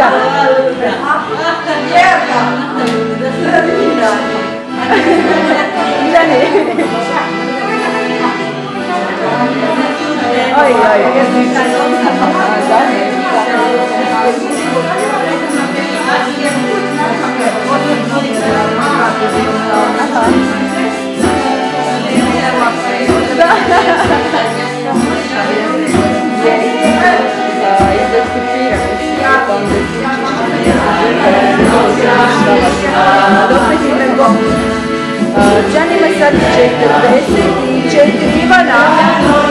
Mierda. ja, Sad 44 Ivana. Gianni